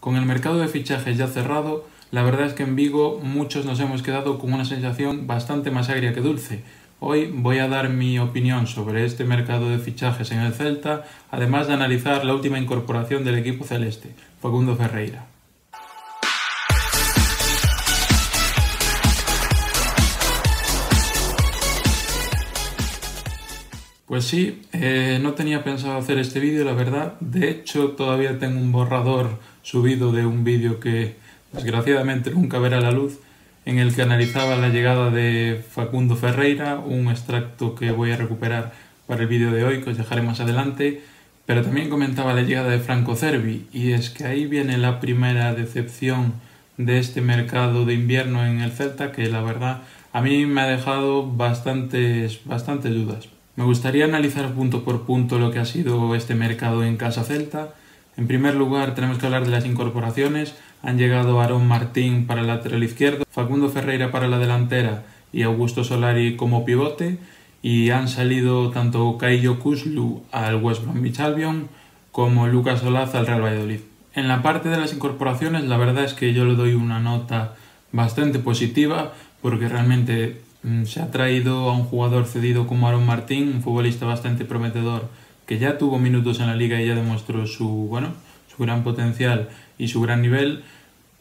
Con el mercado de fichajes ya cerrado, la verdad es que en Vigo muchos nos hemos quedado con una sensación bastante más agria que dulce. Hoy voy a dar mi opinión sobre este mercado de fichajes en el Celta, además de analizar la última incorporación del equipo celeste, Facundo Ferreira. Pues sí, eh, no tenía pensado hacer este vídeo, la verdad. De hecho, todavía tengo un borrador subido de un vídeo que desgraciadamente nunca verá la luz, en el que analizaba la llegada de Facundo Ferreira, un extracto que voy a recuperar para el vídeo de hoy, que os dejaré más adelante. Pero también comentaba la llegada de Franco Cervi, y es que ahí viene la primera decepción de este mercado de invierno en el Celta, que la verdad a mí me ha dejado bastantes, bastantes dudas. Me gustaría analizar punto por punto lo que ha sido este mercado en Casa Celta. En primer lugar, tenemos que hablar de las incorporaciones. Han llegado Aaron Martín para el lateral izquierdo, Facundo Ferreira para la delantera y Augusto Solari como pivote. Y han salido tanto Caillo Kuslu al West Bromwich Albion como Lucas Olaza al Real Valladolid. En la parte de las incorporaciones, la verdad es que yo le doy una nota bastante positiva porque realmente Mm, se ha traído a un jugador cedido como Aaron Martín, un futbolista bastante prometedor que ya tuvo minutos en la liga y ya demostró su, bueno, su gran potencial y su gran nivel,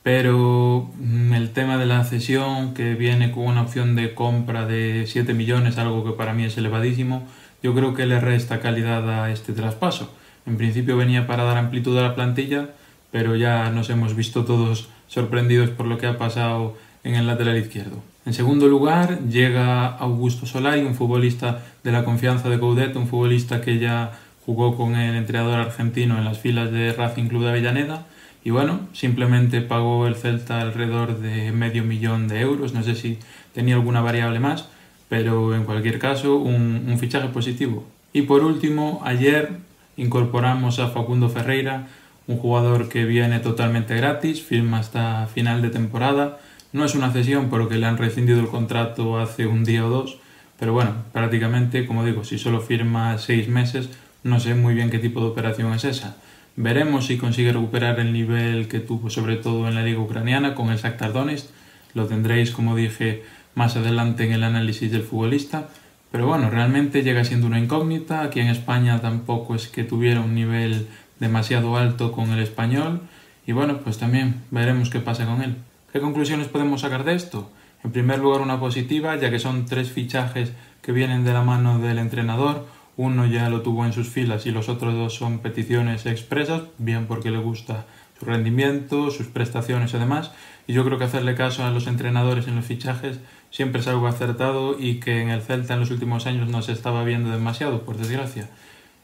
pero mm, el tema de la cesión que viene con una opción de compra de 7 millones, algo que para mí es elevadísimo, yo creo que le resta calidad a este traspaso. En principio venía para dar amplitud a la plantilla, pero ya nos hemos visto todos sorprendidos por lo que ha pasado en el lateral izquierdo. En segundo lugar, llega Augusto Solari, un futbolista de la confianza de Coudet, un futbolista que ya jugó con el entrenador argentino en las filas de Racing Club de Avellaneda. Y bueno, simplemente pagó el Celta alrededor de medio millón de euros. No sé si tenía alguna variable más, pero en cualquier caso, un, un fichaje positivo. Y por último, ayer incorporamos a Facundo Ferreira, un jugador que viene totalmente gratis, firma hasta final de temporada no es una cesión porque le han rescindido el contrato hace un día o dos, pero bueno, prácticamente, como digo, si solo firma seis meses, no sé muy bien qué tipo de operación es esa. Veremos si consigue recuperar el nivel que tuvo sobre todo en la liga ucraniana con el Shakhtar Donetsk. Lo tendréis, como dije, más adelante en el análisis del futbolista. Pero bueno, realmente llega siendo una incógnita. Aquí en España tampoco es que tuviera un nivel demasiado alto con el español. Y bueno, pues también veremos qué pasa con él. ¿Qué conclusiones podemos sacar de esto? En primer lugar, una positiva, ya que son tres fichajes que vienen de la mano del entrenador. Uno ya lo tuvo en sus filas y los otros dos son peticiones expresas, bien porque le gusta su rendimiento, sus prestaciones y demás. Y yo creo que hacerle caso a los entrenadores en los fichajes siempre es algo acertado y que en el Celta en los últimos años no se estaba viendo demasiado, por desgracia.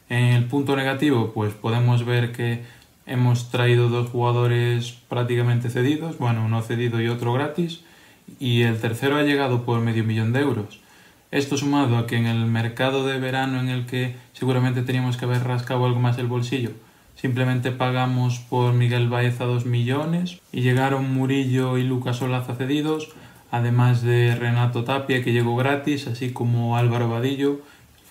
En el punto negativo, pues podemos ver que Hemos traído dos jugadores prácticamente cedidos, bueno, uno cedido y otro gratis, y el tercero ha llegado por medio millón de euros. Esto sumado a que en el mercado de verano en el que seguramente teníamos que haber rascado algo más el bolsillo, simplemente pagamos por Miguel Baeza dos millones y llegaron Murillo y Lucas Olaza cedidos, además de Renato Tapia que llegó gratis, así como Álvaro Vadillo,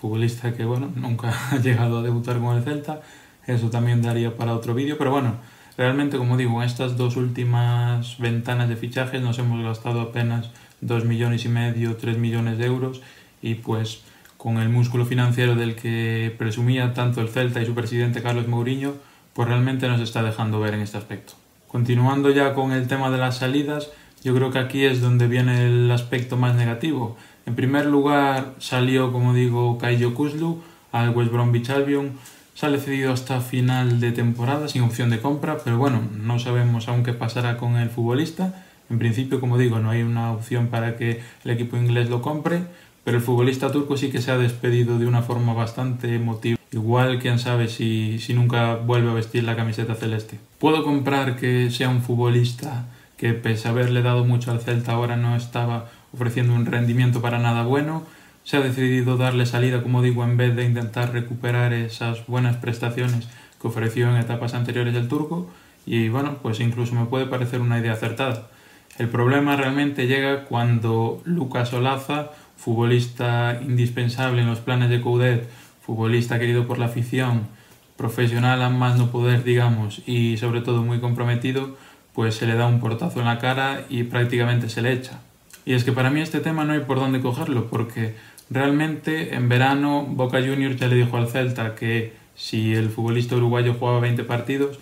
futbolista que bueno, nunca ha llegado a debutar con el Celta, eso también daría para otro vídeo, pero bueno, realmente como digo, en estas dos últimas ventanas de fichajes nos hemos gastado apenas 2 millones y medio, 3 millones de euros y pues con el músculo financiero del que presumía tanto el Celta y su presidente Carlos Mourinho, pues realmente nos está dejando ver en este aspecto. Continuando ya con el tema de las salidas, yo creo que aquí es donde viene el aspecto más negativo. En primer lugar salió, como digo, Kaijo Kuslu al West Bromwich Albion, Sale cedido hasta final de temporada sin opción de compra, pero bueno, no sabemos aún qué pasará con el futbolista. En principio, como digo, no hay una opción para que el equipo inglés lo compre, pero el futbolista turco sí que se ha despedido de una forma bastante emotiva. Igual, quién sabe si, si nunca vuelve a vestir la camiseta celeste. Puedo comprar que sea un futbolista que pese a haberle dado mucho al Celta ahora no estaba ofreciendo un rendimiento para nada bueno, se ha decidido darle salida, como digo, en vez de intentar recuperar esas buenas prestaciones que ofreció en etapas anteriores el turco y bueno, pues incluso me puede parecer una idea acertada. El problema realmente llega cuando Lucas Olaza, futbolista indispensable en los planes de Coudet, futbolista querido por la afición, profesional a más no poder, digamos, y sobre todo muy comprometido, pues se le da un portazo en la cara y prácticamente se le echa. Y es que para mí este tema no hay por dónde cogerlo, porque realmente en verano Boca Juniors ya le dijo al Celta que si el futbolista uruguayo jugaba 20 partidos,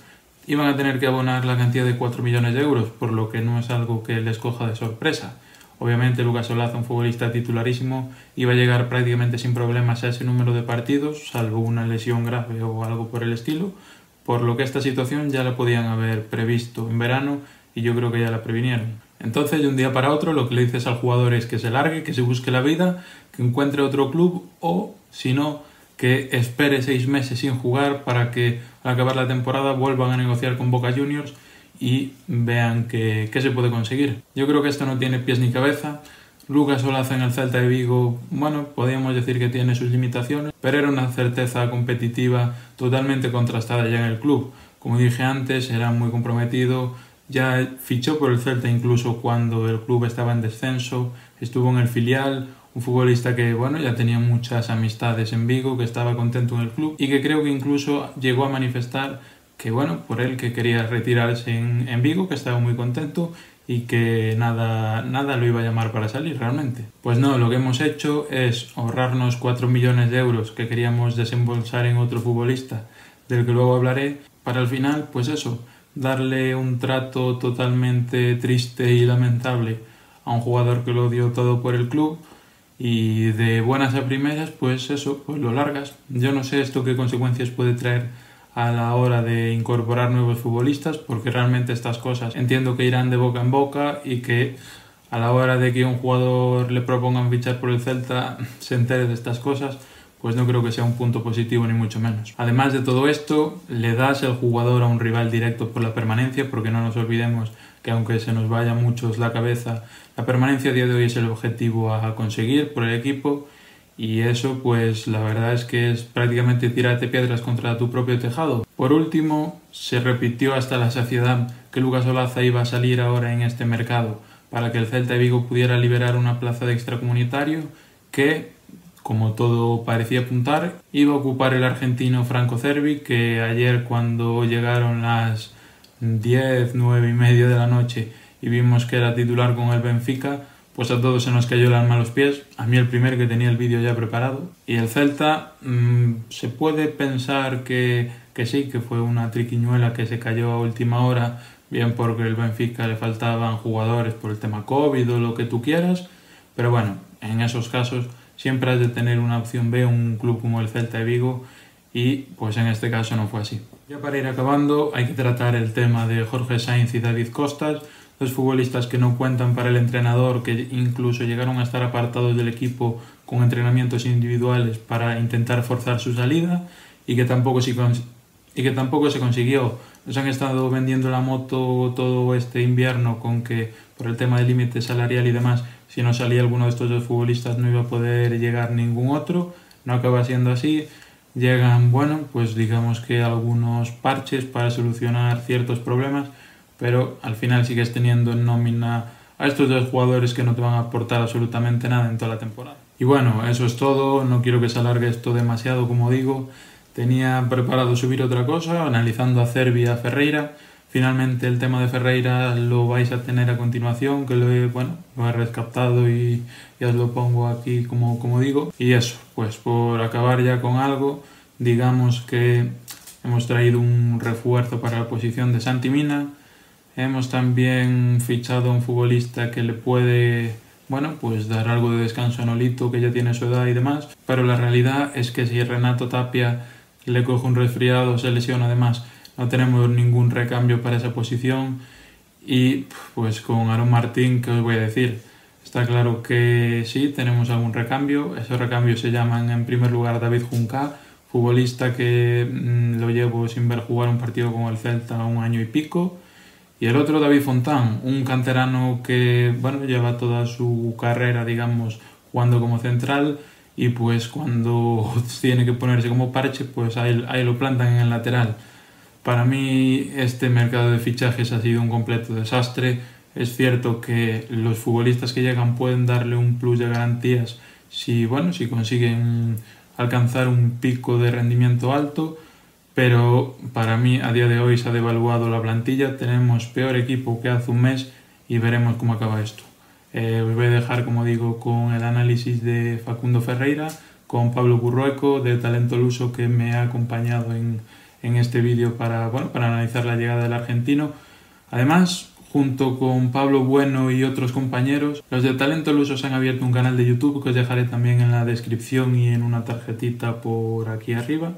iban a tener que abonar la cantidad de 4 millones de euros, por lo que no es algo que les coja de sorpresa. Obviamente Lucas Olaza, un futbolista titularísimo, iba a llegar prácticamente sin problemas a ese número de partidos, salvo una lesión grave o algo por el estilo, por lo que esta situación ya la podían haber previsto en verano y yo creo que ya la previnieron. Entonces, de un día para otro, lo que le dices al jugador es que se largue, que se busque la vida, que encuentre otro club o, si no, que espere seis meses sin jugar para que al acabar la temporada vuelvan a negociar con Boca Juniors y vean qué se puede conseguir. Yo creo que esto no tiene pies ni cabeza. Lucas Olaza en el Celta de Vigo, bueno, podríamos decir que tiene sus limitaciones, pero era una certeza competitiva totalmente contrastada ya en el club. Como dije antes, era muy comprometido, ya fichó por el Celta incluso cuando el club estaba en descenso, estuvo en el filial, un futbolista que bueno ya tenía muchas amistades en Vigo, que estaba contento en el club y que creo que incluso llegó a manifestar que bueno, por él que quería retirarse en, Vigo, que estaba muy contento y que nada, nada lo iba a llamar para salir realmente. Pues no, lo que hemos hecho es ahorrarnos 4 millones de euros que queríamos desembolsar en otro futbolista, del que luego hablaré, para al final, pues eso, darle un trato totalmente triste y lamentable a un jugador que lo dio todo por el club y de buenas a primeras, pues eso, pues lo largas. Yo no sé esto qué consecuencias puede traer a la hora de incorporar nuevos futbolistas, porque realmente estas cosas entiendo que irán de boca en boca y que a la hora de que un jugador le propongan fichar por el Celta se entere de estas cosas, pues no creo que sea un punto positivo ni mucho menos. Además de todo esto, le das el jugador a un rival directo por la permanencia, porque no nos olvidemos que aunque se nos vaya muchos la cabeza, la permanencia a día de hoy es el objetivo a conseguir por el equipo y eso pues la verdad es que es prácticamente tirarte piedras contra tu propio tejado. Por último, se repitió hasta la saciedad que Lucas Olaza iba a salir ahora en este mercado para que el Celta de Vigo pudiera liberar una plaza de extracomunitario que como todo parecía apuntar, iba a ocupar el argentino Franco Cervi, que ayer cuando llegaron las 10, 9 y media de la noche y vimos que era titular con el Benfica, pues a todos se nos cayó a los pies, a mí el primer que tenía el vídeo ya preparado. Y el Celta, mmm, se puede pensar que, que sí, que fue una triquiñuela que se cayó a última hora, bien porque el Benfica le faltaban jugadores por el tema COVID o lo que tú quieras, pero bueno, en esos casos siempre has de tener una opción B, un club como el Celta de Vigo, y pues en este caso no fue así. Ya para ir acabando, hay que tratar el tema de Jorge Sainz y David Costas, dos futbolistas que no cuentan para el entrenador, que incluso llegaron a estar apartados del equipo con entrenamientos individuales para intentar forzar su salida y que tampoco se, y se consiguió. Nos han estado vendiendo la moto todo este invierno con que por el tema del límite salarial y demás si no salía alguno de estos dos futbolistas no iba a poder llegar ningún otro, no acaba siendo así. Llegan, bueno, pues digamos que algunos parches para solucionar ciertos problemas, pero al final sigues teniendo en nómina a estos dos jugadores que no te van a aportar absolutamente nada en toda la temporada. Y bueno, eso es todo, no quiero que se alargue esto demasiado, como digo. Tenía preparado subir otra cosa, analizando a Cervi a Ferreira, Finalmente el tema de Ferreira lo vais a tener a continuación, que lo he, bueno, lo he rescatado y ya os lo pongo aquí como, como digo. Y eso, pues por acabar ya con algo, digamos que hemos traído un refuerzo para la posición de Santi Mina. Hemos también fichado a un futbolista que le puede bueno, pues dar algo de descanso a Nolito, que ya tiene su edad y demás. Pero la realidad es que si Renato Tapia le coge un resfriado, se lesiona además no tenemos ningún recambio para esa posición y pues con Aaron Martín, ¿qué os voy a decir? Está claro que sí, tenemos algún recambio. Esos recambios se llaman en primer lugar David Junca, futbolista que mm, lo llevo sin ver jugar un partido con el Celta un año y pico. Y el otro David Fontán, un canterano que bueno, lleva toda su carrera, digamos, jugando como central y pues cuando tiene que ponerse como parche, pues ahí, ahí lo plantan en el lateral. Para mí este mercado de fichajes ha sido un completo desastre. Es cierto que los futbolistas que llegan pueden darle un plus de garantías si, bueno, si consiguen alcanzar un pico de rendimiento alto, pero para mí a día de hoy se ha devaluado la plantilla, tenemos peor equipo que hace un mes y veremos cómo acaba esto. Eh, os voy a dejar, como digo, con el análisis de Facundo Ferreira, con Pablo Burrueco, de Talento Luso, que me ha acompañado en, en este vídeo para, bueno, para analizar la llegada del argentino. Además, junto con Pablo Bueno y otros compañeros, los de Talento Luso se han abierto un canal de YouTube que os dejaré también en la descripción y en una tarjetita por aquí arriba.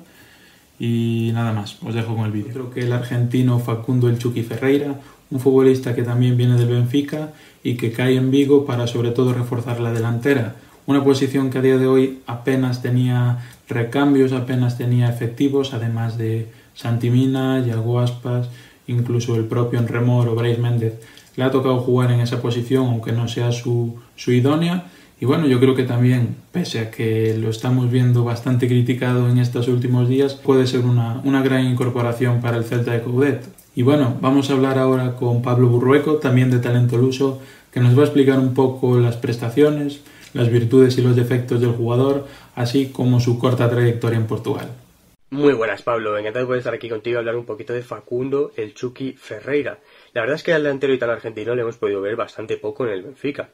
Y nada más, os dejo con el vídeo. Creo que el argentino Facundo El Chucky Ferreira, un futbolista que también viene del Benfica y que cae en Vigo para sobre todo reforzar la delantera. Una posición que a día de hoy apenas tenía recambios, apenas tenía efectivos, además de Santimina, Yago Aspas, incluso el propio Enremor o Bryce Méndez. Le ha tocado jugar en esa posición, aunque no sea su, su idónea. Y bueno, yo creo que también, pese a que lo estamos viendo bastante criticado en estos últimos días, puede ser una, una gran incorporación para el Celta de Coudet. Y bueno, vamos a hablar ahora con Pablo Burrueco, también de Talento Luso, que nos va a explicar un poco las prestaciones, las virtudes y los defectos del jugador, así como su corta trayectoria en Portugal. Muy buenas, Pablo. Encantado de estar aquí contigo y hablar un poquito de Facundo, el Chucky Ferreira. La verdad es que al delantero y tan argentino le hemos podido ver bastante poco en el Benfica.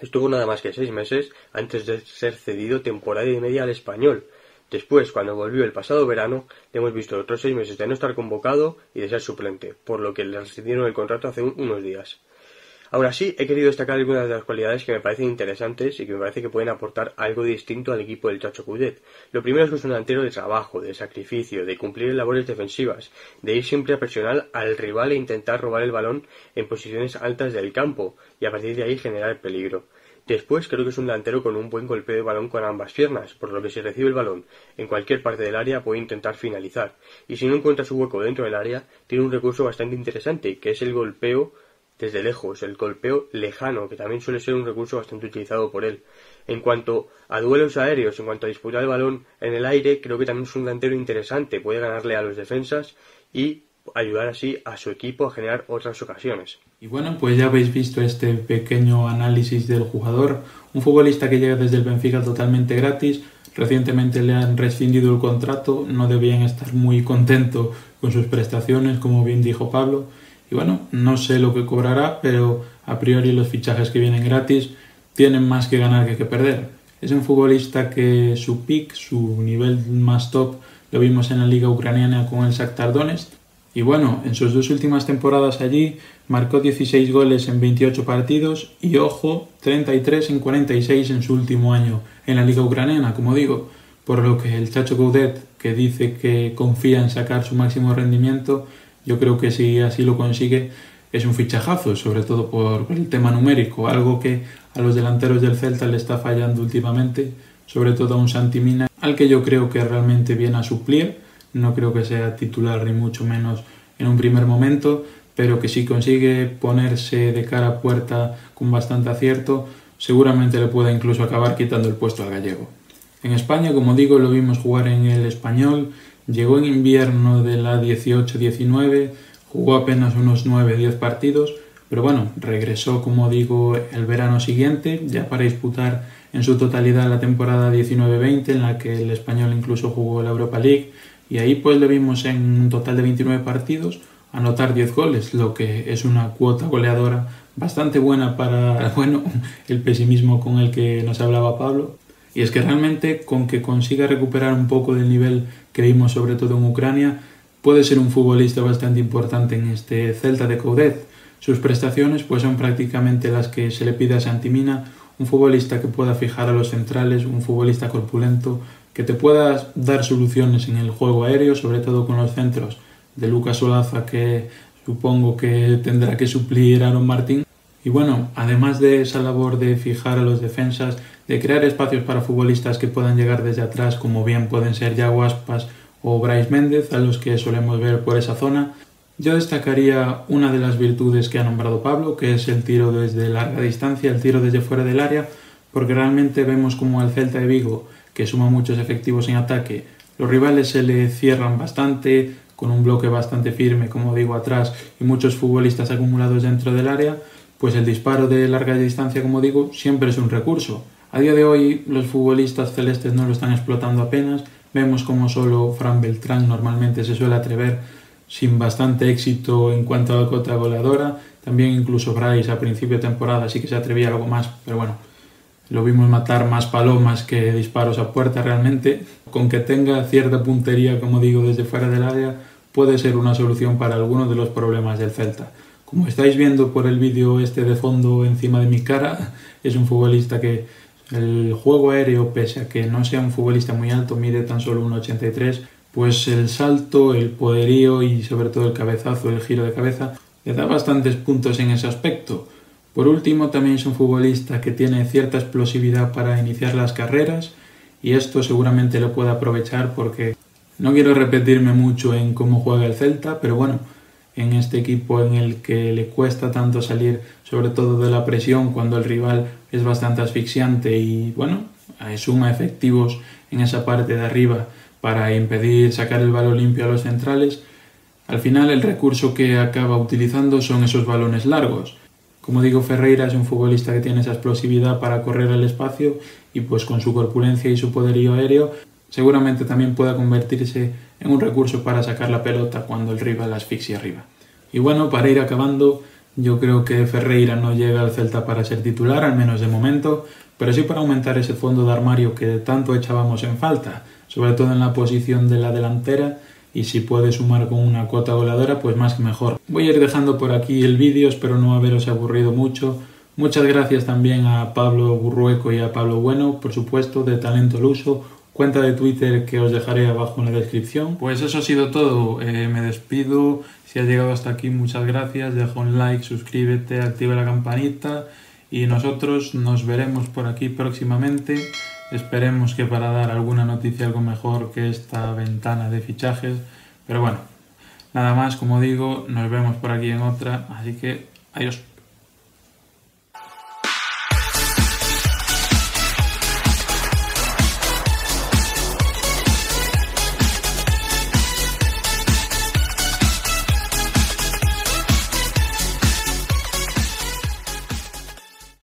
Estuvo nada más que seis meses antes de ser cedido temporada y media al español. Después, cuando volvió el pasado verano, le hemos visto otros seis meses de no estar convocado y de ser suplente, por lo que le rescindieron el contrato hace unos días. Aún así, he querido destacar algunas de las cualidades que me parecen interesantes y que me parece que pueden aportar algo distinto al equipo del Chacho Coudet. Lo primero es que es un delantero de trabajo, de sacrificio, de cumplir labores defensivas, de ir siempre a presionar al rival e intentar robar el balón en posiciones altas del campo y a partir de ahí generar peligro. Después creo que es un delantero con un buen golpeo de balón con ambas piernas, por lo que si recibe el balón en cualquier parte del área puede intentar finalizar. Y si no encuentra su hueco dentro del área, tiene un recurso bastante interesante, que es el golpeo desde lejos, el golpeo lejano, que también suele ser un recurso bastante utilizado por él. En cuanto a duelos aéreos, en cuanto a disputar el balón en el aire, creo que también es un delantero interesante, puede ganarle a los defensas y ayudar así a su equipo a generar otras ocasiones. Y bueno, pues ya habéis visto este pequeño análisis del jugador, un futbolista que llega desde el Benfica totalmente gratis, recientemente le han rescindido el contrato, no debían estar muy contentos con sus prestaciones, como bien dijo Pablo, y bueno, no sé lo que cobrará, pero a priori los fichajes que vienen gratis tienen más que ganar que que perder. Es un futbolista que su pick, su nivel más top, lo vimos en la liga ucraniana con el Shakhtar Donetsk. Y bueno, en sus dos últimas temporadas allí marcó 16 goles en 28 partidos y ojo, 33 en 46 en su último año en la liga ucraniana, como digo. Por lo que el Chacho Goudet, que dice que confía en sacar su máximo rendimiento, yo creo que si así lo consigue es un fichajazo, sobre todo por el tema numérico, algo que a los delanteros del Celta le está fallando últimamente, sobre todo a un Santimina, al que yo creo que realmente viene a suplir, no creo que sea titular ni mucho menos en un primer momento, pero que si consigue ponerse de cara a puerta con bastante acierto, seguramente le pueda incluso acabar quitando el puesto al gallego. En España, como digo, lo vimos jugar en el español, Llegó en invierno de la 18-19, jugó apenas unos 9-10 partidos, pero bueno, regresó, como digo, el verano siguiente, ya para disputar en su totalidad la temporada 19-20, en la que el español incluso jugó la Europa League, y ahí pues le vimos en un total de 29 partidos anotar 10 goles, lo que es una cuota goleadora bastante buena para, bueno, el pesimismo con el que nos hablaba Pablo. Y es que realmente con que consiga recuperar un poco del nivel que vimos sobre todo en Ucrania, puede ser un futbolista bastante importante en este Celta de Coudet. Sus prestaciones pues son prácticamente las que se le pide a Santimina, un futbolista que pueda fijar a los centrales, un futbolista corpulento, que te pueda dar soluciones en el juego aéreo, sobre todo con los centros de Lucas Olaza que supongo que tendrá que suplir a Aaron Martín. Y bueno, además de esa labor de fijar a los defensas, de crear espacios para futbolistas que puedan llegar desde atrás, como bien pueden ser Yago Aspas o Bryce Méndez, a los que solemos ver por esa zona. Yo destacaría una de las virtudes que ha nombrado Pablo, que es el tiro desde larga distancia, el tiro desde fuera del área, porque realmente vemos como al Celta de Vigo, que suma muchos efectivos en ataque, los rivales se le cierran bastante, con un bloque bastante firme, como digo, atrás y muchos futbolistas acumulados dentro del área, pues el disparo de larga distancia, como digo, siempre es un recurso. A día de hoy los futbolistas celestes no lo están explotando apenas. Vemos como solo Fran Beltrán normalmente se suele atrever sin bastante éxito en cuanto a la cota goleadora. También incluso Bryce a principio de temporada sí que se atrevía algo más, pero bueno, lo vimos matar más palomas que disparos a puerta realmente. Con que tenga cierta puntería, como digo, desde fuera del área, puede ser una solución para algunos de los problemas del Celta. Como estáis viendo por el vídeo este de fondo encima de mi cara, es un futbolista que el juego aéreo, pese a que no sea un futbolista muy alto, mide tan solo 1,83, pues el salto, el poderío y sobre todo el cabezazo, el giro de cabeza, le da bastantes puntos en ese aspecto. Por último, también es un futbolista que tiene cierta explosividad para iniciar las carreras y esto seguramente lo puede aprovechar porque no quiero repetirme mucho en cómo juega el Celta, pero bueno, en este equipo en el que le cuesta tanto salir, sobre todo de la presión, cuando el rival es bastante asfixiante y bueno, suma efectivos en esa parte de arriba para impedir sacar el balón limpio a los centrales, al final el recurso que acaba utilizando son esos balones largos. Como digo, Ferreira es un futbolista que tiene esa explosividad para correr el espacio y pues con su corpulencia y su poderío aéreo seguramente también pueda convertirse en un recurso para sacar la pelota cuando el rival asfixia arriba. Y bueno, para ir acabando, yo creo que Ferreira no llega al Celta para ser titular, al menos de momento, pero sí para aumentar ese fondo de armario que tanto echábamos en falta, sobre todo en la posición de la delantera y si puede sumar con una cuota goleadora, pues más que mejor. Voy a ir dejando por aquí el vídeo, espero no haberos aburrido mucho. Muchas gracias también a Pablo Burrueco y a Pablo Bueno, por supuesto, de Talento Luso, cuenta de Twitter que os dejaré abajo en la descripción. Pues eso ha sido todo, eh, me despido, si has llegado hasta aquí muchas gracias, deja un like, suscríbete, activa la campanita y nosotros nos veremos por aquí próximamente. Esperemos que para dar alguna noticia algo mejor que esta ventana de fichajes. Pero bueno, nada más, como digo, nos vemos por aquí en otra, así que adiós.